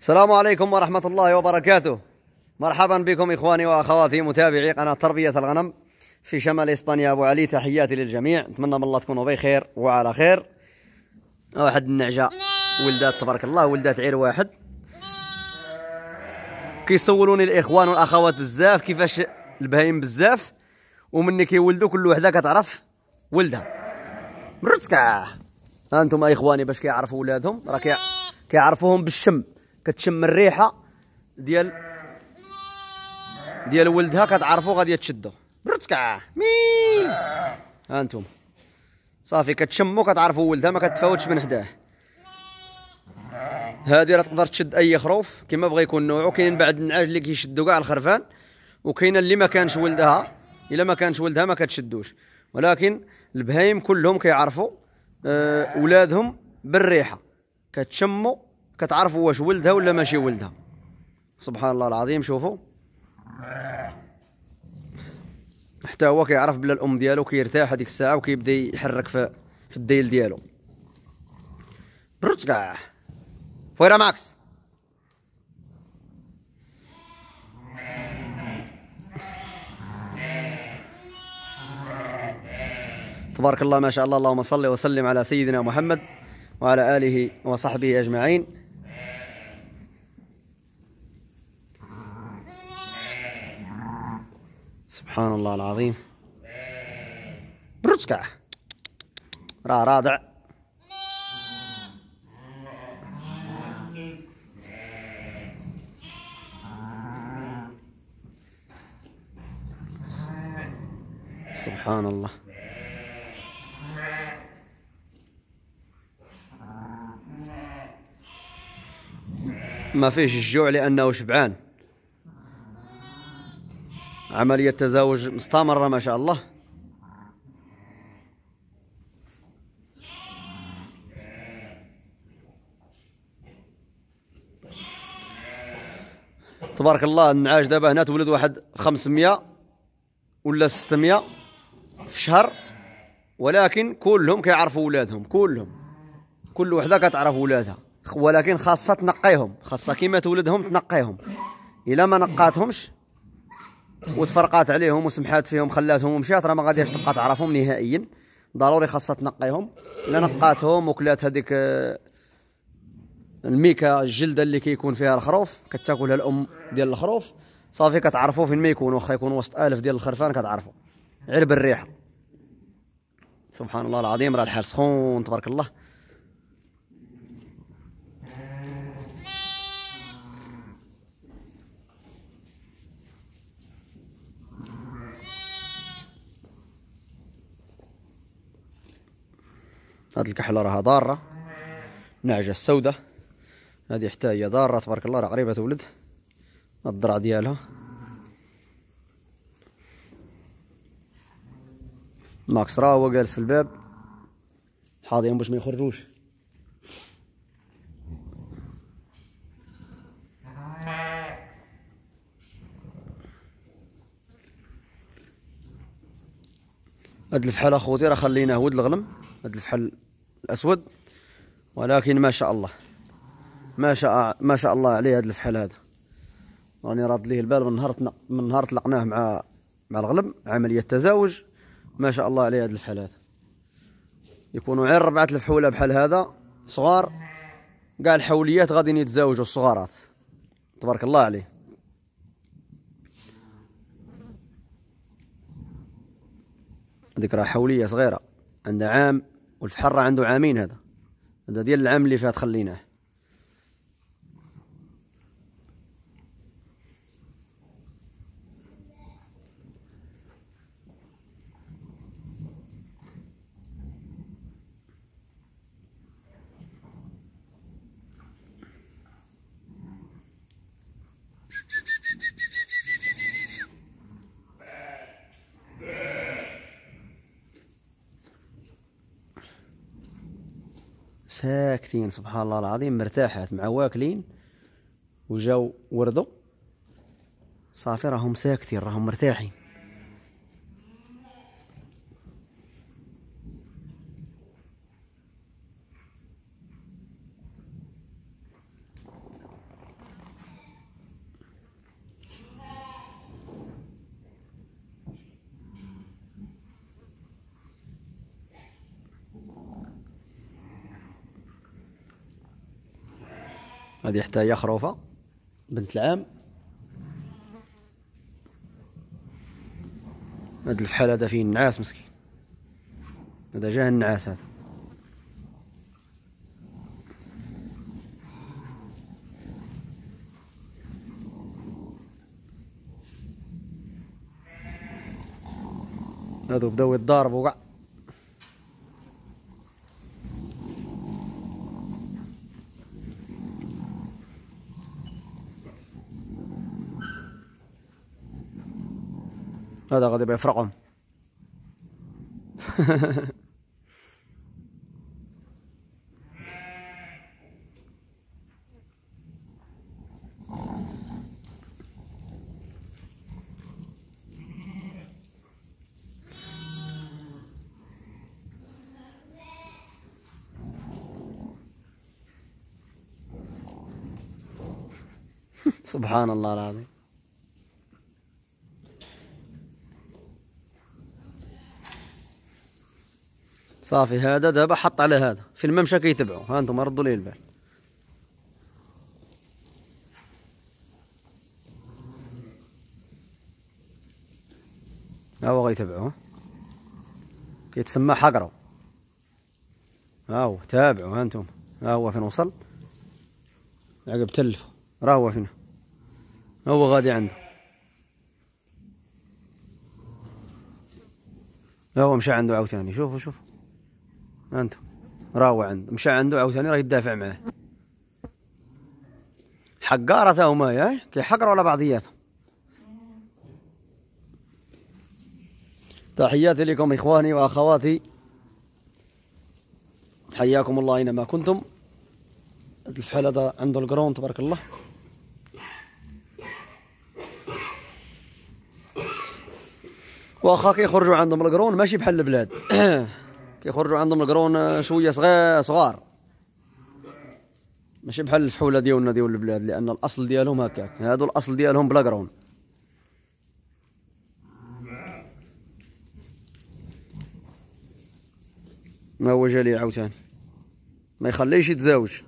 السلام عليكم ورحمة الله وبركاته. مرحبا بكم إخواني وأخواتي متابعي قناة تربية الغنم في شمال إسبانيا. أبو علي تحياتي للجميع. نتمنى من الله تكونوا بخير وعلى خير. واحد النعجة ولدات تبارك الله ولدات عير واحد. كيسولوني الإخوان والأخوات بزاف كيفاش البهايم بزاف. ومني كيولدوا كل وحدة كتعرف ولدها. مرتكا هانتم إخواني باش كيعرفوا ولادهم. راه كيعرفوهم بالشم. كتشم الريحة ديال ديال ولدها كتعرفوا غادي تشدو. برتكا مي ها أنتم صافي كتشمو كتعرفوا ولدها ما كتفاوتش من حداه. هذه راه تقدر تشد أي خروف كما بغى يكون نوعه كاين بعد النعاج اللي كيشدوا كاع الخرفان وكاين اللي ما كانش ولدها. إلا ما كانش ولدها ما كتشدوش. ولكن البهايم كلهم كيعرفوا أه ولادهم بالريحة. كتشموا كتعرفوا واش ولدها ولا ماشي ولدها؟ سبحان الله العظيم شوفوا. حتى هو كيعرف بلا الأم ديالو كيرتاح هذيك الساعة وكيبدأ يحرك في في الديل ديالو. برت كاع ماكس. تبارك الله ما شاء الله. اللهم صل وسلم على سيدنا محمد وعلى آله وصحبه أجمعين. سبحان الله العظيم. برتكع را رادع. سبحان الله. ما فيش الجوع لأنه شبعان. عملية تزاوج مستمرة ما شاء الله. تبارك الله النعاج دابا هنا تولد واحد 500 ولا 600 في شهر ولكن كلهم كيعرفوا ولادهم كلهم. كل وحدة كتعرف ولادها ولكن خاصة تنقيهم خاصة كيما تولدهم تنقيهم. إلا ما نقاتهمش وتفرقات عليهم وسمحات فيهم خلاتهم ومشات راه ما غاديش تبقى تعرفهم نهائيا. ضروري خاصها تنقيهم. إلا نقاتهم وكلات هذيك آه، الميكا الجلدة اللي كيكون فيها الخروف كتاكلها الأم ديال الخروف. صافي كتعرفوا فين ما يكون واخا يكون وسط الف ديال الخرفان كتعرفوا. غير بالريحه سبحان الله العظيم راه الحال سخون تبارك الله. هذه الكحلة راها ضارة نعجة السوداء هذه حتى هي ضارة تبارك الله راه قريبة تولد الضرع ديالها. ماكس راه هو جالس في الباب حاضرين باش ما يخرجوش. هاد الفحال أخوتي راه خليناه ود الغنم هاد الفحل الأسود ولكن ما شاء الله ما شاء ما شاء الله عليه هذا الفحل هذا. راني راد ليه البال من نهار من نهار طلقناه مع مع الغلم عملية تزاوج ما شاء الله عليه هذا الفحل هذا. يكونوا غير ربعة الفحوله بحال هذا صغار كاع الحوليات غادي يتزاوجوا الصغارات. تبارك الله عليه. هذيك راه حولية صغيرة عندها عام والفحر عنده عامين هذا. هذا ديال العام اللي فات خليناه. ساكتين سبحان الله العظيم مرتاحات مع واكلين وجاو وردوا. صافي راهم ساكتين راهم مرتاحين. هذه حتى هي خروفة بنت العام هذا الفحال هذا فيه النعاس مسكين. هذا جاه النعاس هذا. هذو بداو يتضاربوا كاع. هذا غادي بيفرقهم سبحان الله العظيم. صافي هذا دابا حط على هذا. في الممشى كيتبعوا ها أنتم ردوا لي البال. ها هو غيتبعوا كيتسمى حقرو. ها هو تابعوا ها أنتم. ها هو فين وصل؟ عقب تلفوا راه هو فين؟ هو غادي عنده. هو مشى عنده عاوتاني. شوفوا شوفوا. أنتم راهو عنده مشى عنده عاوتاني راه يدافع معاه حقارة تا هما يا كيحقروا على بعضياتهم تحياتي لكم إخواني وأخواتي. حياكم الله أينما كنتم. الفحل هذا عنده القرون تبارك الله. واخا كيخرجوا عندهم القرون ماشي بحال البلاد. كيخرجوا عندهم القرون شوية صغار صغار. ماشي بحال الفحوله ديالنا ديال البلاد لأن الأصل ديالهم هكاك. هادو الأصل ديالهم بلا قرون. ما هو جالي عاوتاني؟ ما يخليش يتزاوج.